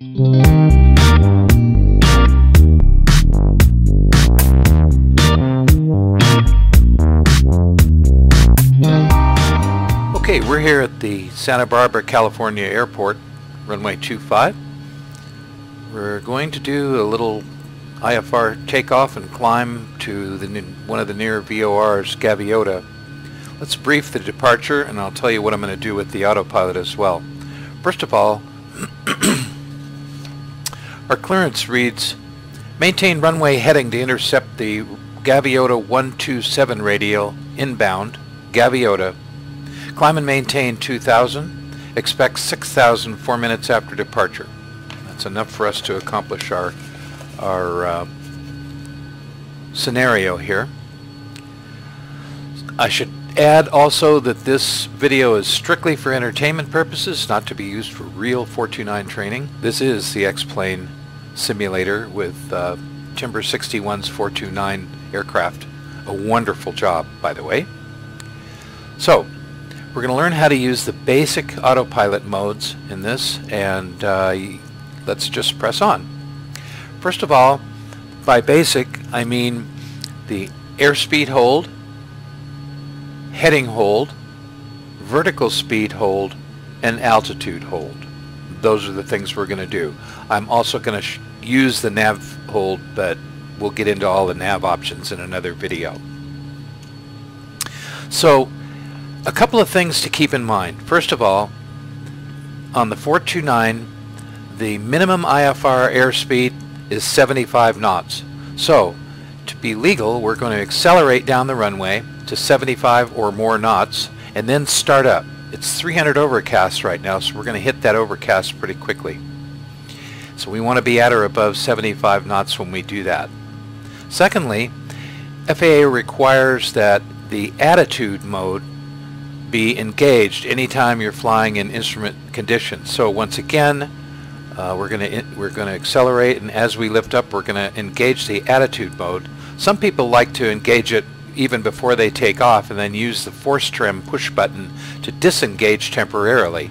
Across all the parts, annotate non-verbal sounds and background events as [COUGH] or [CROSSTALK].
Okay, we're here at the Santa Barbara, California airport, runway 25. We're going to do a little IFR takeoff and climb to the, one of the near VORs, Gaviota. Let's brief the departure and I'll tell you what I'm going to do with the autopilot as well. First of all, [CLEARS THROAT] our clearance reads, maintain runway heading to intercept the Gaviota 127 radial inbound, Gaviota. Climb and maintain 2000. Expect 6000 four minutes after departure. That's enough for us to accomplish our, our uh, scenario here. I should add also that this video is strictly for entertainment purposes, not to be used for real 429 training. This is the X-Plane simulator with uh, Timber 61's 429 aircraft. A wonderful job, by the way. So, we're going to learn how to use the basic autopilot modes in this, and uh, let's just press on. First of all, by basic, I mean the airspeed hold, heading hold, vertical speed hold, and altitude hold. Those are the things we're going to do. I'm also going to use the nav hold, but we'll get into all the nav options in another video. So, a couple of things to keep in mind. First of all, on the 429, the minimum IFR airspeed is 75 knots. So, to be legal, we're going to accelerate down the runway to 75 or more knots and then start up. It's 300 overcast right now, so we're going to hit that overcast pretty quickly. So we want to be at or above 75 knots when we do that. Secondly, FAA requires that the attitude mode be engaged anytime you're flying in instrument conditions. So once again, uh, we're going to we're going to accelerate, and as we lift up, we're going to engage the attitude mode. Some people like to engage it even before they take off, and then use the force trim push button to disengage temporarily.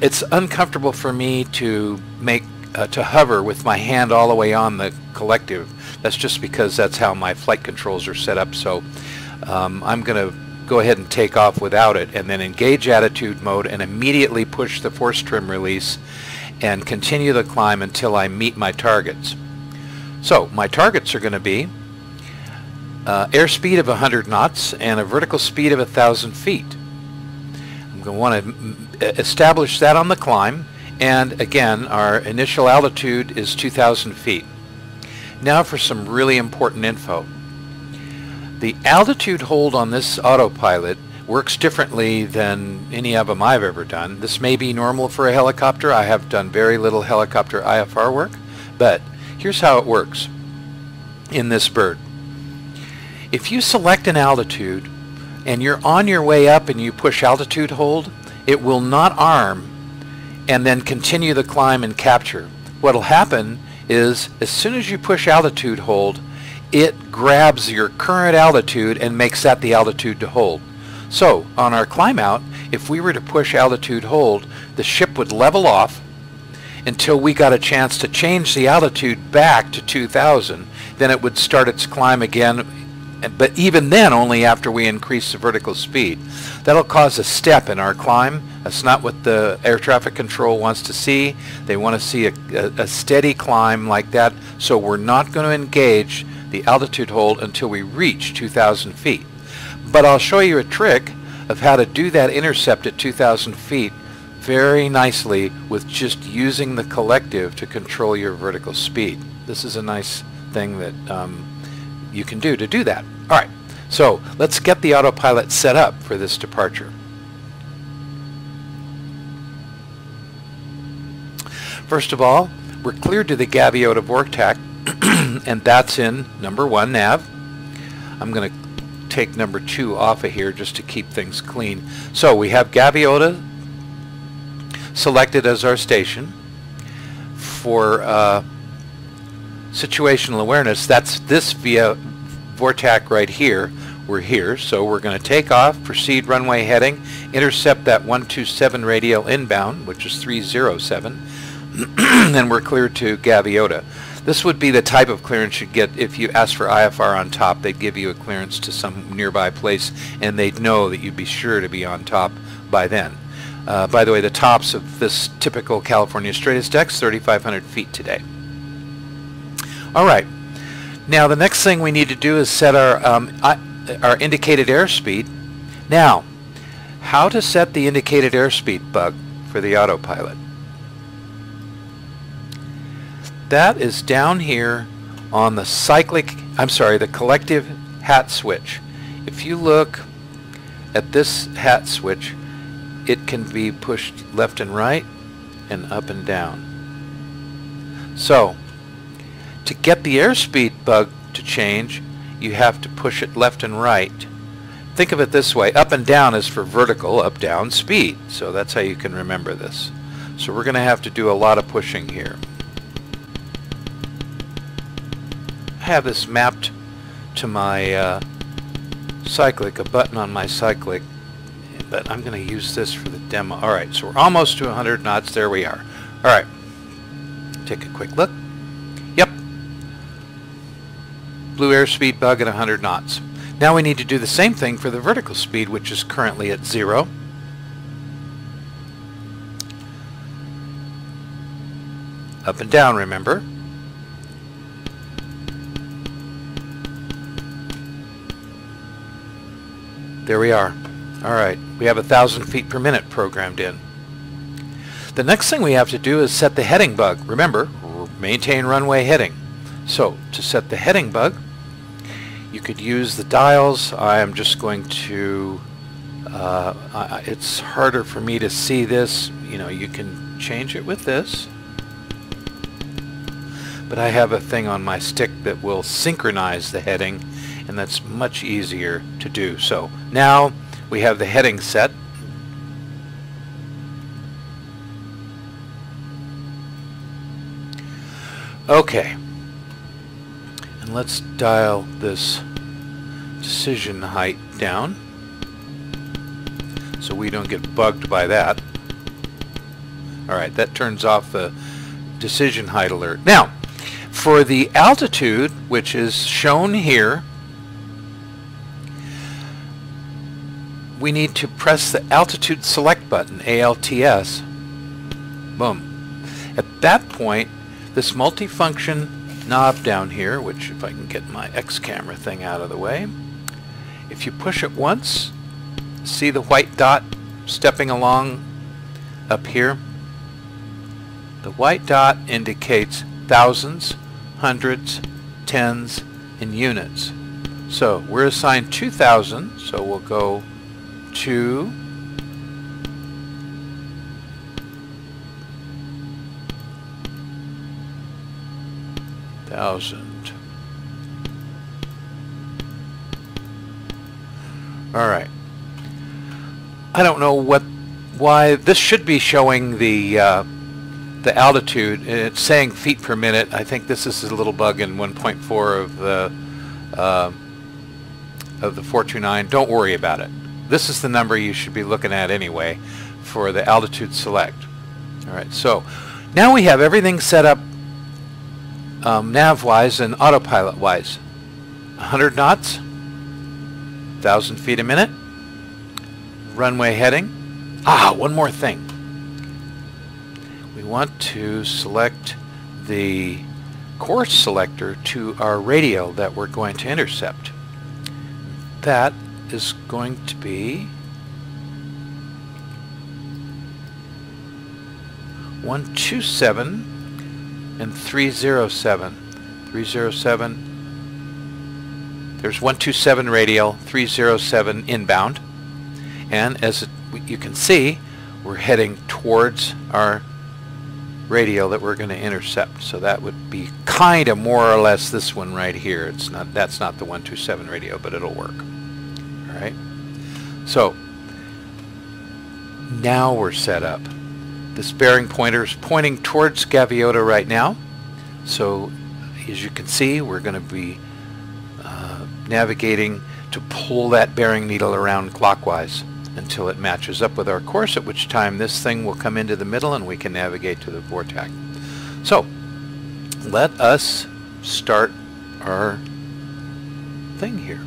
It's uncomfortable for me to make uh, to hover with my hand all the way on the collective. That's just because that's how my flight controls are set up. So um, I'm going to go ahead and take off without it and then engage attitude mode and immediately push the force trim release and continue the climb until I meet my targets. So my targets are going to be uh, airspeed of 100 knots and a vertical speed of 1,000 feet. I'm going to want to establish that on the climb and again our initial altitude is 2,000 feet. Now for some really important info. The altitude hold on this autopilot works differently than any of them I've ever done. This may be normal for a helicopter. I have done very little helicopter IFR work, but here's how it works in this bird. If you select an altitude and you're on your way up and you push altitude hold, it will not arm and then continue the climb and capture. What will happen is as soon as you push altitude hold, it grabs your current altitude and makes that the altitude to hold. So on our climb out, if we were to push altitude hold, the ship would level off until we got a chance to change the altitude back to 2000. Then it would start its climb again, but even then only after we increase the vertical speed. That'll cause a step in our climb. That's not what the air traffic control wants to see. They want to see a, a, a steady climb like that, so we're not going to engage the altitude hold until we reach 2,000 feet. But I'll show you a trick of how to do that intercept at 2,000 feet very nicely with just using the collective to control your vertical speed. This is a nice thing that um, you can do to do that. All right, so let's get the autopilot set up for this departure. First of all, we're cleared to the Gaviota VORTAC [CLEARS THROAT] and that's in number one nav. I'm going to take number two off of here just to keep things clean. So we have Gaviota selected as our station for uh, situational awareness. That's this via VORTAC right here. We're here, so we're going to take off, proceed runway heading, intercept that 127 radial inbound, which is 307, then [CLEARS THROAT] we're clear to Gaviota. This would be the type of clearance you'd get if you asked for IFR on top. They'd give you a clearance to some nearby place, and they'd know that you'd be sure to be on top by then. Uh, by the way, the tops of this typical California stratus deck's 3,500 feet today. All right. Now, the next thing we need to do is set our, um, our indicated airspeed. Now, how to set the indicated airspeed bug for the autopilot. That is down here on the cyclic, I'm sorry, the collective hat switch. If you look at this hat switch, it can be pushed left and right and up and down. So, to get the airspeed bug to change, you have to push it left and right. Think of it this way, up and down is for vertical, up, down, speed. So that's how you can remember this. So we're going to have to do a lot of pushing here. I have this mapped to my uh, cyclic, a button on my cyclic, but I'm going to use this for the demo. Alright, so we're almost to 100 knots. There we are. Alright, take a quick look. Blue airspeed bug at 100 knots. Now we need to do the same thing for the vertical speed, which is currently at zero. Up and down, remember. There we are. All right, we have a thousand feet per minute programmed in. The next thing we have to do is set the heading bug. Remember, maintain runway heading. So to set the heading bug, you could use the dials. I am just going to, uh, it's harder for me to see this. You know, you can change it with this. But I have a thing on my stick that will synchronize the heading and that's much easier to do. So now we have the heading set. Okay. And let's dial this decision height down so we don't get bugged by that. Alright, that turns off the decision height alert. Now, for the altitude, which is shown here, we need to press the altitude select button, ALTS. Boom. At that point, this multifunction knob down here, which if I can get my X camera thing out of the way, if you push it once, see the white dot stepping along up here? The white dot indicates thousands, hundreds, tens, and units. So we're assigned 2,000, so we'll go two, thousand. All right. I don't know what why this should be showing the uh, the altitude. It's saying feet per minute. I think this is a little bug in 1.4 of the uh, of the 429. Don't worry about it. This is the number you should be looking at anyway for the altitude select. All right, so now we have everything set up um, nav-wise and autopilot-wise. 100 knots, 1,000 feet a minute, runway heading. Ah, one more thing. We want to select the course selector to our radio that we're going to intercept. That is going to be one two seven and three zero seven. Three zero seven. There's one two seven radial, three zero seven inbound, and as it, you can see, we're heading towards our radial that we're going to intercept. So that would be kind of more or less this one right here. It's not that's not the 127 radial, but it'll work All right. So now we're set up. This bearing pointer is pointing towards Gaviota right now. So as you can see, we're going to be uh, navigating to pull that bearing needle around clockwise until it matches up with our course, at which time this thing will come into the middle and we can navigate to the VORTAC. So, let us start our thing here.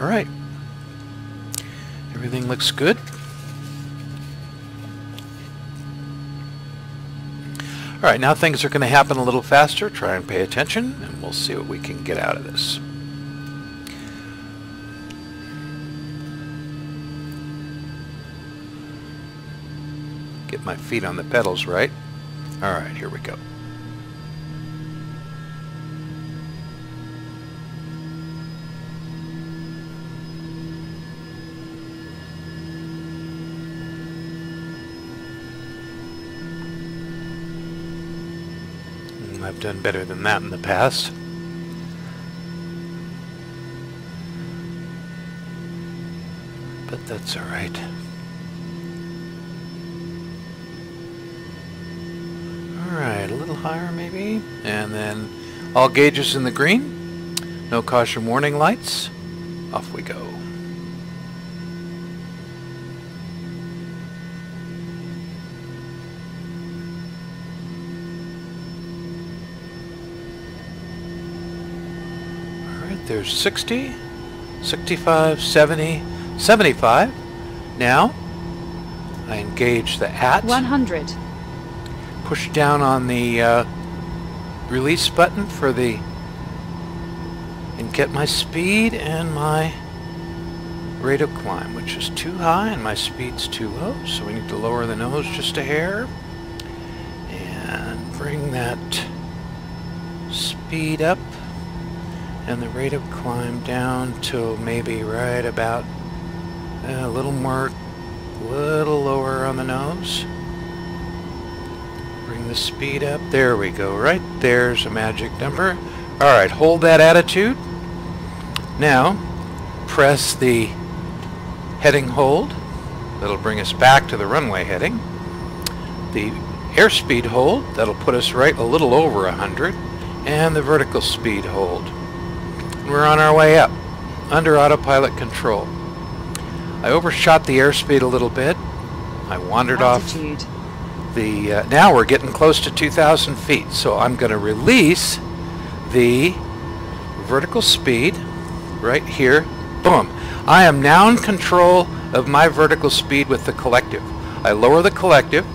All right. Everything looks good. All right, now things are going to happen a little faster. Try and pay attention, and we'll see what we can get out of this. Get my feet on the pedals right. All right, here we go. I've done better than that in the past. But that's all right. All right, a little higher maybe. And then all gauges in the green. No caution warning lights. Off we go. There's 60, 65, 70, 75. Now, I engage the at. 100. Push down on the uh, release button for the and get my speed and my rate of climb, which is too high and my speed's too low, so we need to lower the nose just a hair and bring that speed up and the rate of climb down to maybe right about uh, a little more, a little lower on the nose. Bring the speed up. There we go. Right there's a magic number. All right, hold that attitude. Now, press the heading hold. That'll bring us back to the runway heading. The airspeed hold. That'll put us right a little over 100. And the vertical speed hold. We're on our way up, under autopilot control. I overshot the airspeed a little bit. I wandered Altitude. off the... Uh, now we're getting close to 2,000 feet, so I'm going to release the vertical speed right here. Boom. I am now in control of my vertical speed with the collective. I lower the collective.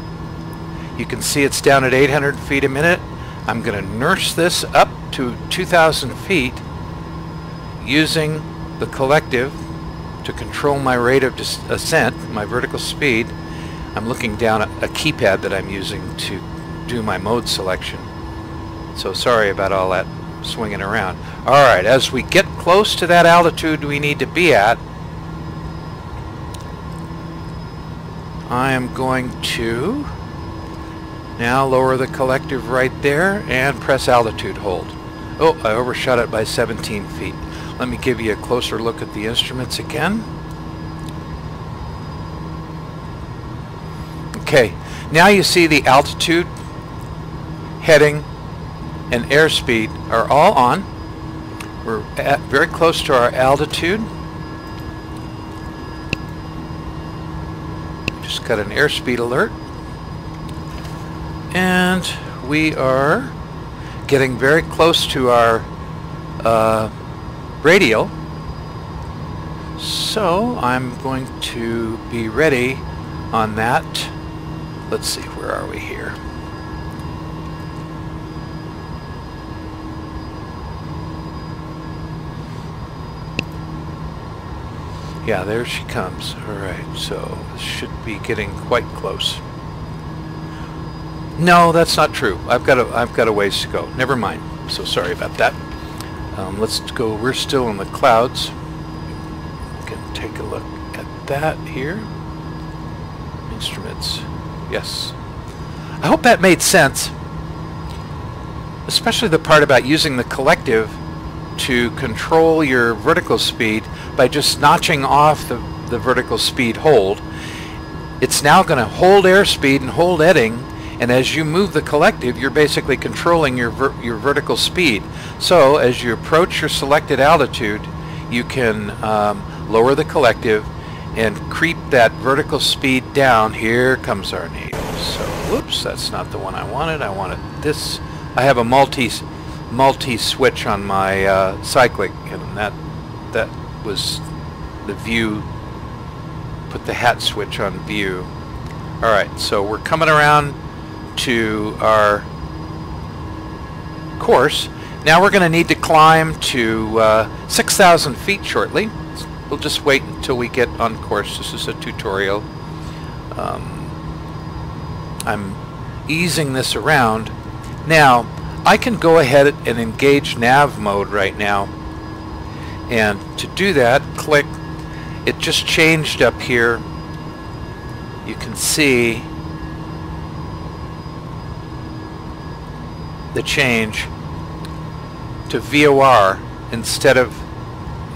You can see it's down at 800 feet a minute. I'm going to nurse this up to 2,000 feet using the collective to control my rate of ascent, my vertical speed, I'm looking down at a keypad that I'm using to do my mode selection. So sorry about all that swinging around. Alright, as we get close to that altitude we need to be at, I am going to now lower the collective right there and press altitude hold. Oh, I overshot it by 17 feet. Let me give you a closer look at the instruments again. Okay, now you see the altitude, heading, and airspeed are all on. We're very close to our altitude. Just got an airspeed alert. And we are getting very close to our uh, radial. So I'm going to be ready on that. Let's see, where are we here? Yeah, there she comes. All right, so should be getting quite close. No, that's not true. I've got a I've got a ways to go. Never mind. So sorry about that. Um, let's go, we're still in the clouds. We can take a look at that here. Instruments, yes. I hope that made sense. Especially the part about using the collective to control your vertical speed by just notching off the, the vertical speed hold. It's now going to hold airspeed and hold heading and as you move the collective, you're basically controlling your, ver your vertical speed. So as you approach your selected altitude, you can um, lower the collective and creep that vertical speed down. Here comes our needle. So, whoops, that's not the one I wanted. I wanted this. I have a multi multi switch on my uh, cyclic, and that that was the view. Put the hat switch on view. All right, so we're coming around to our course. Now we're going to need to climb to uh, 6,000 feet shortly. We'll just wait until we get on course. This is a tutorial. Um, I'm easing this around. Now, I can go ahead and engage nav mode right now. And to do that, click. It just changed up here. You can see the change to VOR instead of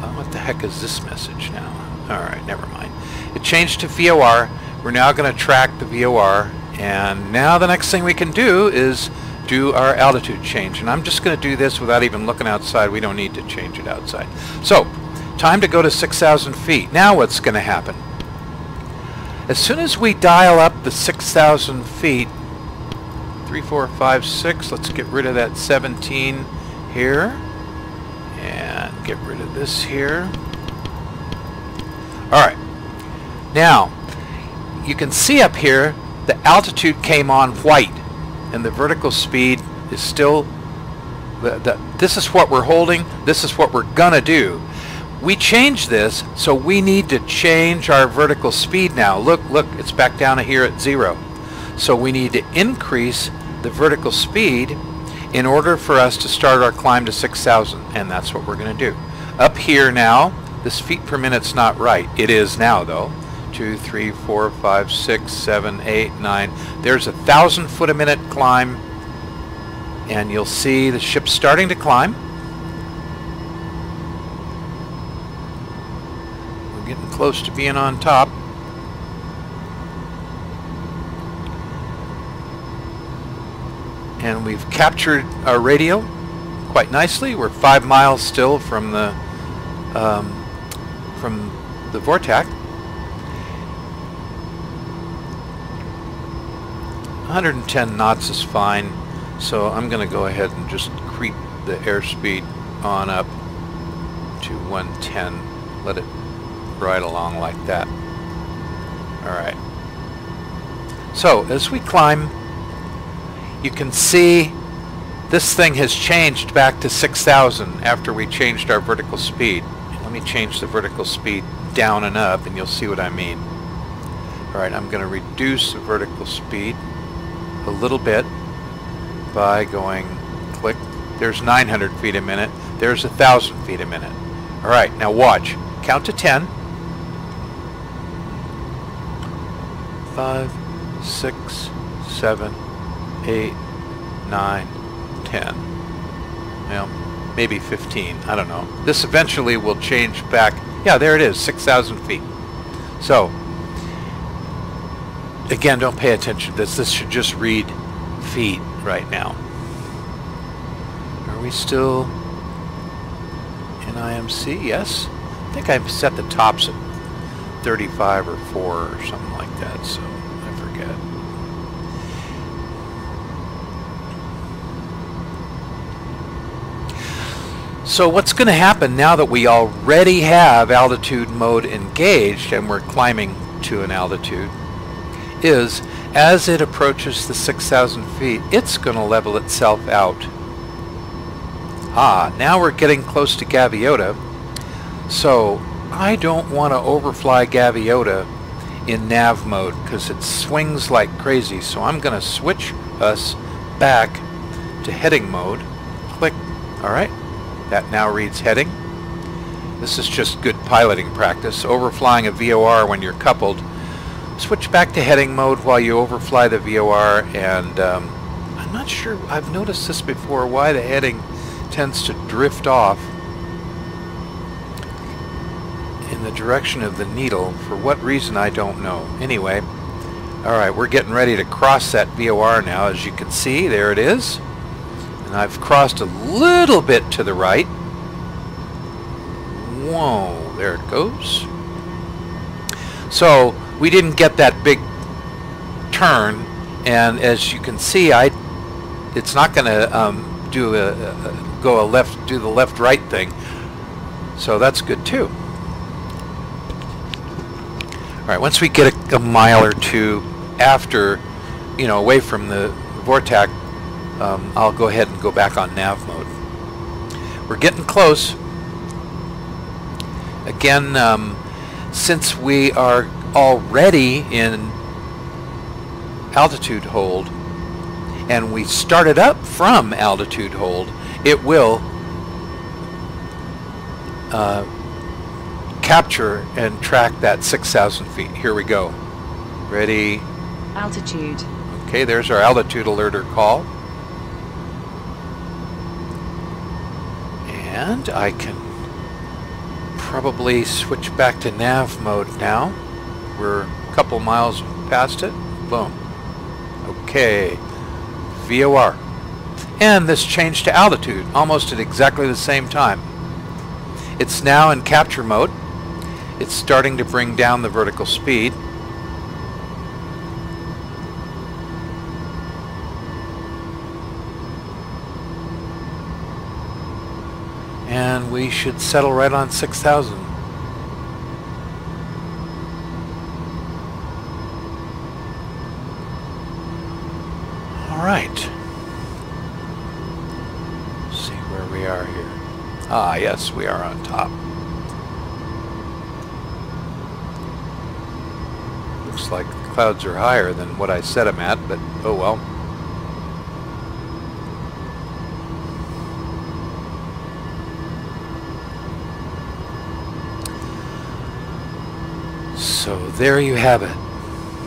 oh, what the heck is this message now? Alright never mind. It changed to VOR we're now going to track the VOR and now the next thing we can do is do our altitude change. And I'm just going to do this without even looking outside. We don't need to change it outside. So time to go to 6,000 feet. Now what's going to happen? As soon as we dial up the 6,000 feet three, four, five, six. Let's get rid of that 17 here. And get rid of this here. Alright. Now, you can see up here the altitude came on white and the vertical speed is still the, the, this is what we're holding this is what we're gonna do we changed this so we need to change our vertical speed now look look it's back down here at zero so we need to increase the vertical speed in order for us to start our climb to 6,000 and that's what we're going to do. Up here now, this feet per minute's not right. It is now though. 2, 3, 4, 5, 6, 7, 8, 9. There's a thousand foot a minute climb and you'll see the ship starting to climb. We're getting close to being on top. And we've captured our radial quite nicely. We're five miles still from the um, from the Vortac. 110 knots is fine, so I'm going to go ahead and just creep the airspeed on up to 110. Let it ride along like that. Alright. So, as we climb you can see this thing has changed back to 6,000 after we changed our vertical speed. Let me change the vertical speed down and up and you'll see what I mean. Alright, I'm going to reduce the vertical speed a little bit by going click. There's 900 feet a minute. There's 1,000 feet a minute. Alright, now watch. Count to 10. 5, 6, 7, 8, 9, 10. Well, maybe 15. I don't know. This eventually will change back. Yeah, there it is, 6,000 feet. So, again, don't pay attention to this. This should just read feet right now. Are we still in IMC? Yes. I think I've set the tops at 35 or 4 or something like that, so I forget. So what's going to happen now that we already have altitude mode engaged and we're climbing to an altitude is as it approaches the 6,000 feet, it's going to level itself out. Ah, now we're getting close to Gaviota. So I don't want to overfly Gaviota in nav mode because it swings like crazy. So I'm going to switch us back to heading mode. Click. All right. That now reads heading. This is just good piloting practice. Overflying a VOR when you're coupled. Switch back to heading mode while you overfly the VOR and um, I'm not sure, I've noticed this before, why the heading tends to drift off in the direction of the needle. For what reason, I don't know. Anyway, alright, we're getting ready to cross that VOR now. As you can see, there it is. And I've crossed a little bit to the right. Whoa, there it goes. So we didn't get that big turn, and as you can see, I it's not going to um, do a, a go a left do the left right thing. So that's good too. All right, once we get a, a mile or two after, you know, away from the Vortac, um, I'll go ahead and go back on nav mode. We're getting close. Again, um, since we are already in altitude hold and we started up from altitude hold, it will uh, capture and track that 6,000 feet. Here we go. Ready? Altitude. Okay, there's our altitude alerter call. And I can probably switch back to nav mode now. We're a couple miles past it. Boom. Okay. VOR. And this changed to altitude almost at exactly the same time. It's now in capture mode. It's starting to bring down the vertical speed. And should settle right on 6,000. All right. see where we are here. Ah, yes, we are on top. Looks like the clouds are higher than what I set them at, but oh well. So there you have it.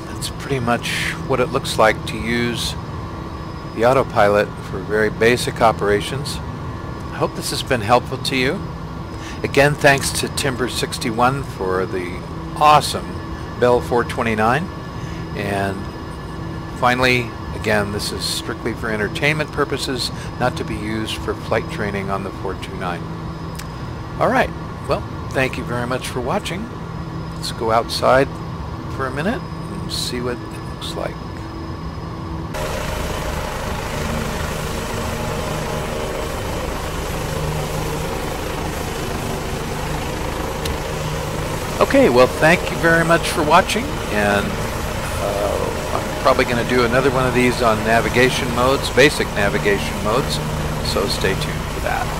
That's pretty much what it looks like to use the autopilot for very basic operations. I hope this has been helpful to you. Again, thanks to Timber61 for the awesome Bell 429. And finally, again, this is strictly for entertainment purposes, not to be used for flight training on the 429. All right. Well, thank you very much for watching. Let's go outside for a minute and see what it looks like. Okay, well thank you very much for watching and uh, I'm probably going to do another one of these on navigation modes, basic navigation modes, so stay tuned for that.